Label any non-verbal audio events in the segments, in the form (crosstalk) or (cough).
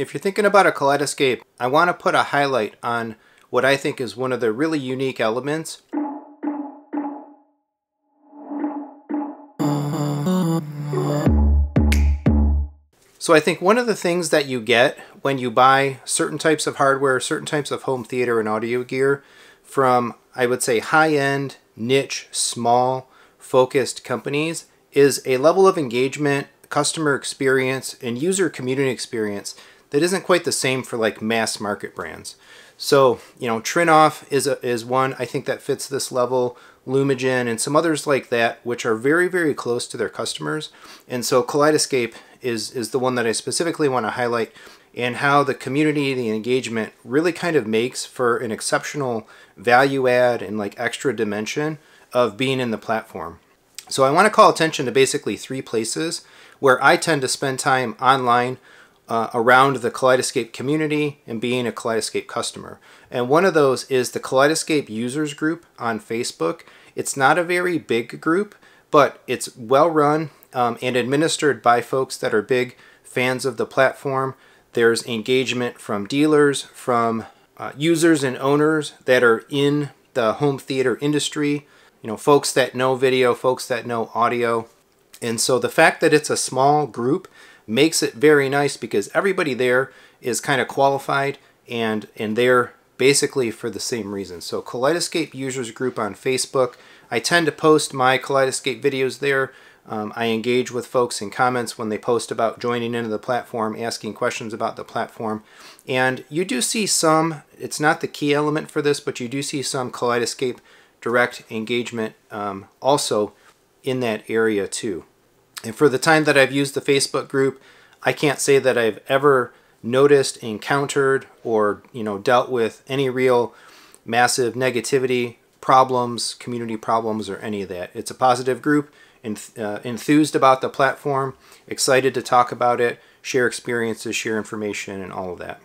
If you're thinking about a Kaleidescape, I want to put a highlight on what I think is one of the really unique elements. So I think one of the things that you get when you buy certain types of hardware, certain types of home theater and audio gear from, I would say, high-end, niche, small, focused companies is a level of engagement, customer experience, and user community experience that isn't quite the same for like mass market brands. So, you know, Trinnov is, a, is one I think that fits this level, Lumagen and some others like that, which are very, very close to their customers. And so Kaleidescape is, is the one that I specifically want to highlight and how the community, the engagement really kind of makes for an exceptional value add and like extra dimension of being in the platform. So I want to call attention to basically three places where I tend to spend time online uh, around the Kaleidescape community and being a Kaleidescape customer. And one of those is the Kaleidescape users group on Facebook. It's not a very big group, but it's well run um, and administered by folks that are big fans of the platform. There's engagement from dealers, from uh, users and owners that are in the home theater industry, you know, folks that know video, folks that know audio. And so the fact that it's a small group makes it very nice because everybody there is kind of qualified and and they're basically for the same reason. So Kaleidescape users group on Facebook. I tend to post my Kaleidescape videos there. Um, I engage with folks in comments when they post about joining into the platform, asking questions about the platform. And you do see some, it's not the key element for this, but you do see some Kaleidescape direct engagement um, also in that area too. And for the time that I've used the Facebook group, I can't say that I've ever noticed, encountered, or you know dealt with any real massive negativity, problems, community problems, or any of that. It's a positive group, enth uh, enthused about the platform, excited to talk about it, share experiences, share information, and all of that.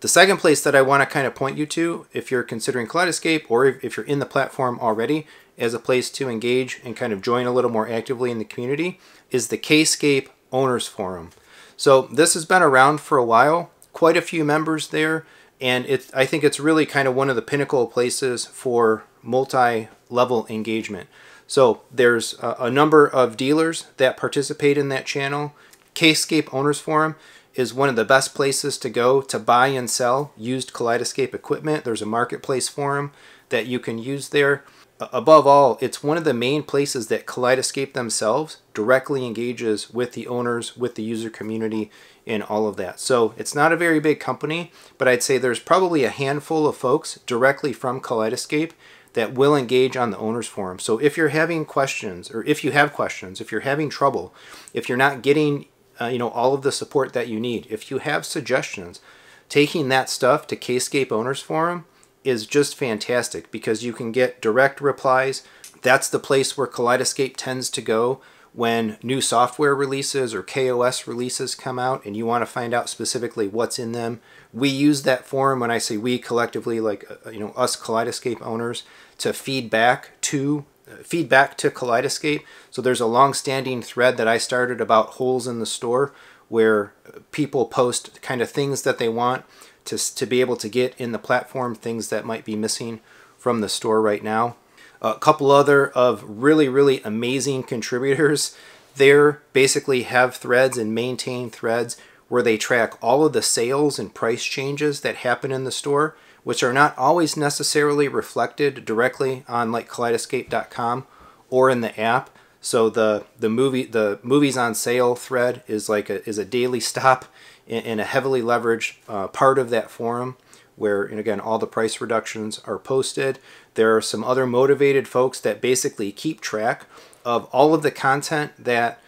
The second place that I want to kind of point you to, if you're considering Kaleidescape or if you're in the platform already, as a place to engage and kind of join a little more actively in the community, is the Kscape Owners Forum. So this has been around for a while, quite a few members there, and it, I think it's really kind of one of the pinnacle places for multi-level engagement. So there's a, a, number of dealers that participate in that channel. Kscape Owners Forum is one of the best places to go to buy and sell used Kaleidescape equipment. There's a marketplace forum that you can use there above all, it's one of the main places that Kaleidescape themselves directly engages with the owners, with the user community, and all of that. So it's not a very big company, but I'd say there's probably a handful of folks directly from Kaleidescape that will engage on the owners forum. So if you're having questions, or if you have questions, if you're having trouble, if you're not getting uh, you know all of the support that you need, if you have suggestions, taking that stuff to Kscape owners forum is just fantastic because you can get direct replies. That's the place where Kaleidescape tends to go when new software releases or KOS releases come out and you want to find out specifically what's in them. We use that forum when I say we collectively, like uh, you know us Kaleidescape owners, to feedback to uh, feedback to Kaleidescape. So there's a long-standing thread that I started about holes in the store where people post kind of things that they want to, to be able to get in the platform things that might be missing from the store right now. A couple other of really, really amazing contributors there basically have threads and maintain threads where they track all of the sales and price changes that happen in the store, which are not always necessarily reflected directly on like kaleidescape.com or in the app. So the the movie the movies on sale thread is like a is a daily stop in, in a heavily leveraged uh, part of that forum where and again all the price reductions are posted. There are some other motivated folks that basically keep track of all of the content that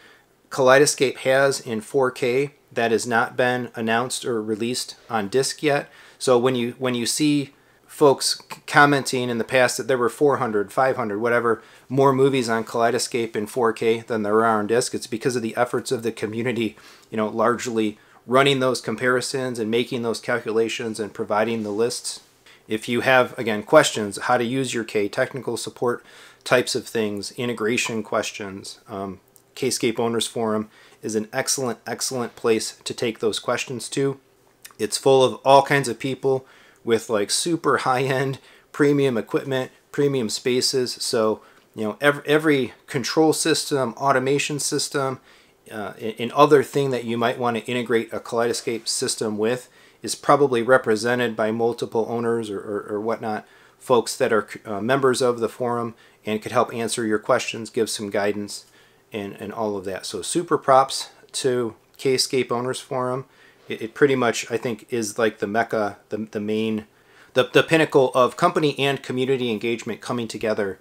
Kaleidescape has in 4K that has not been announced or released on disc yet. So when you when you see folks commenting in the past that there were 400, 500, whatever, more movies on Kaleidescape in 4K than there are on disc. It's because of the efforts of the community, you know, largely running those comparisons and making those calculations and providing the lists. If you have, again, questions, how to use your K, technical support types of things, integration questions, um, Kscape Owners Forum is an excellent, excellent place to take those questions to. It's full of all kinds of people with like super high-end premium equipment, premium spaces. So, you know, every, every control system, automation system, uh, and other thing that you might want to integrate a Kaleidescape system with is probably represented by multiple owners or, or, or whatnot, folks that are uh, members of the forum and could help answer your questions, give some guidance, and, and all of that. So super props to Kscape Owners Forum. It, it pretty much, I think, is like the mecca, the, the main, the, the pinnacle of company and community engagement coming together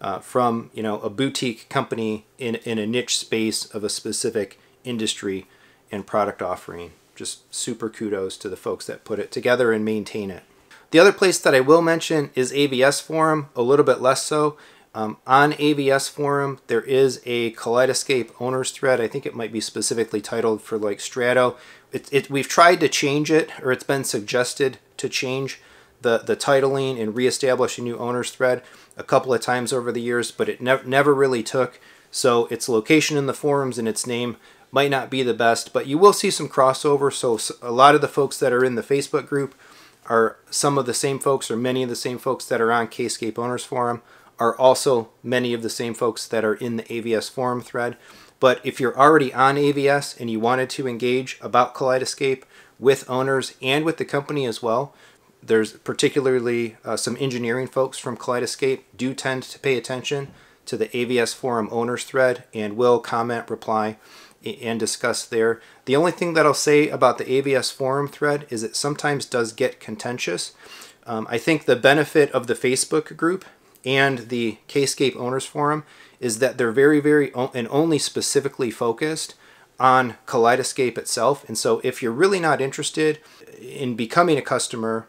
uh, from, you know, a boutique company in, in a niche space of a specific industry and product offering. Just super kudos to the folks that put it together and maintain it. The other place that I will mention is AVS Forum, a little bit less so. Um, on AVS Forum, there is a Kaleidescape owners thread. I think it might be specifically titled for like Strato. It, it, we've tried to change it, or it's been suggested to change the, the titling and reestablish a new owners thread a couple of times over the years, but it never never really took. So its location in the forums and its name might not be the best, but you will see some crossover. So a lot of the folks that are in the Facebook group are some of the same folks or many of the same folks that are on Kscape Owners Forum are also many of the same folks that are in the AVS forum thread. But if you're already on AVS and you wanted to engage about Kaleidescape with owners and with the company as well, there's particularly uh, some engineering folks from Kaleidescape do tend to pay attention to the AVS forum owners thread and will comment, reply, and discuss there. The only thing that I'll say about the AVS forum thread is it sometimes does get contentious. Um, I think the benefit of the Facebook group and the Kscape Owners Forum is that they're very, very and only specifically focused on Kaleidescape itself. And so if you're really not interested in becoming a customer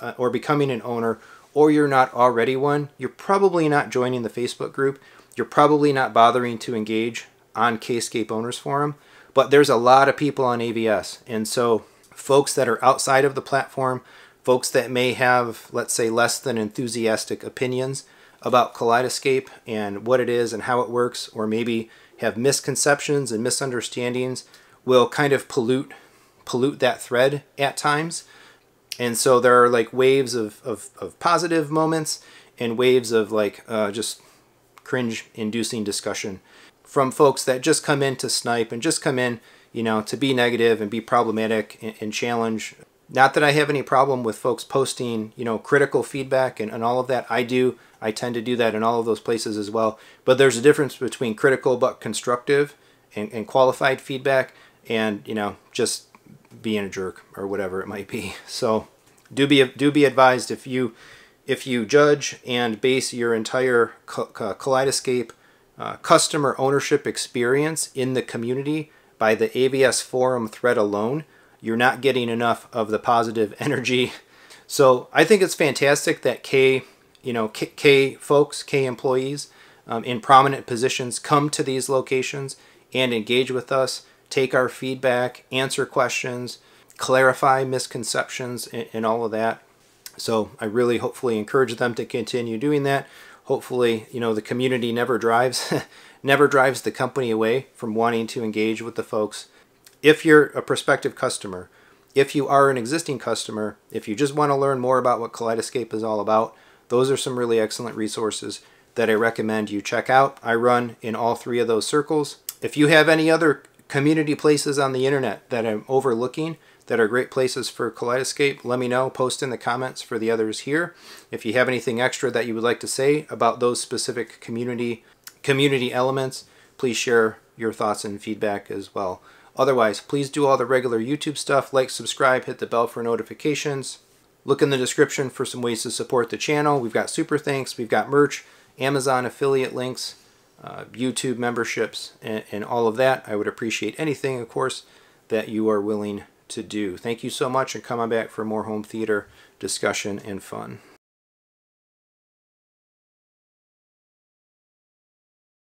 uh, or becoming an owner, or you're not already one, you're probably not joining the Facebook group. You're probably not bothering to engage on Kscape Owners Forum, but there's a lot of people on AVS. And so folks that are outside of the platform, folks that may have, let's say, less than enthusiastic opinions about Kaleidescape and what it is and how it works, or maybe have misconceptions and misunderstandings, will kind of pollute pollute that thread at times. And so there are like waves of, of, of positive moments and waves of like uh, just cringe inducing discussion from folks that just come in to snipe and just come in, you know, to be negative and be problematic and, and challenge. Not that I have any problem with folks posting, you know, critical feedback and, and all of that. I do. I tend to do that in all of those places as well. But there's a difference between critical but constructive and, and qualified feedback and, you know, just being a jerk or whatever it might be. (laughs) So do be do be advised if you if you judge and base your entire kaleidescape uh, customer ownership experience in the community by the AVS forum thread alone, you're not getting enough of the positive (laughs) energy. So I think it's fantastic that K, you know, K, K folks, K employees um, in prominent positions come to these locations and engage with us, take our feedback, answer questions, clarify misconceptions, and, and all of that. So I really hopefully encourage them to continue doing that hopefully, you know, the community never drives (laughs) never drives the company away from wanting to engage with the folks. If you're a prospective customer, if you are an existing customer, if you just want to learn more about what Kaleidescape is all about, those are some really excellent resources that I recommend you check out. I run in all three of those circles. If you have any other community places on the internet that I'm overlooking, that are great places for Kaleidescape, let me know. Post in the comments for the others here. If you have anything extra that you would like to say about those specific community community elements, please share your thoughts and feedback as well. Otherwise, please do all the regular YouTube stuff, like, subscribe, hit the bell for notifications. Look in the description for some ways to support the channel. We've got super thanks, we've got merch, Amazon affiliate links, uh, YouTube memberships, and, and all of that. I would appreciate anything, of course, that you are willing to do. Thank you so much and come on back for more home theater discussion and fun.